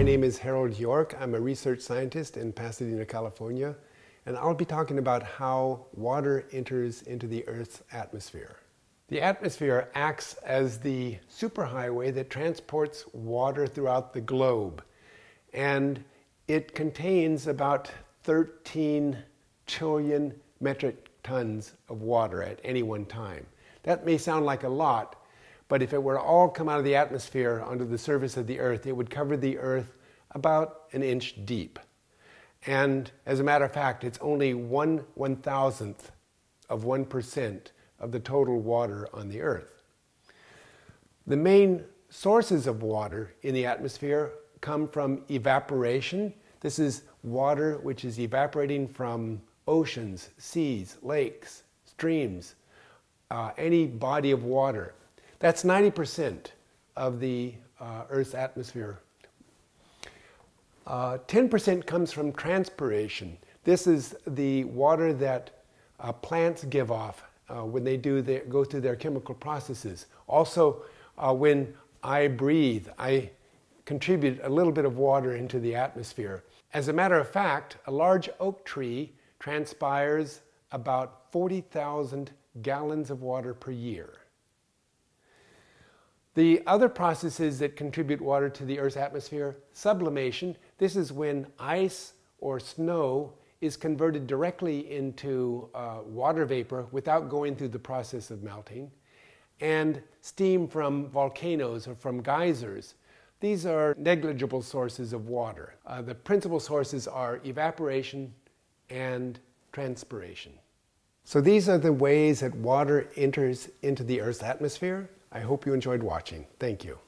name is Harold Yorke. I'm a research scientist in Pasadena, California, and I'll be talking about how water enters into the Earth's atmosphere. The atmosphere acts as the superhighway that transports water throughout the globe, and it contains about 13 trillion metric tons of water at any one time. That may sound like a lot, but if it were to all come out of the atmosphere onto the surface of the earth, it would cover the earth about an inch deep. And as a matter of fact, it's only one one thousandth of 1% of the total water on the earth. The main sources of water in the atmosphere come from evaporation. This is water which is evaporating from oceans, seas, lakes, streams, uh, any body of water. That's 90% of the uh, Earth's atmosphere. 10% uh, comes from transpiration. This is the water that uh, plants give off uh, when they do their, go through their chemical processes. Also, uh, when I breathe, I contribute a little bit of water into the atmosphere. As a matter of fact, a large oak tree transpires about 40,000 gallons of water per year. The other processes that contribute water to the Earth's atmosphere, sublimation, this is when ice or snow is converted directly into uh, water vapor without going through the process of melting, and steam from volcanoes or from geysers. These are negligible sources of water. Uh, the principal sources are evaporation, and transpiration. So these are the ways that water enters into the Earth's atmosphere. I hope you enjoyed watching. Thank you.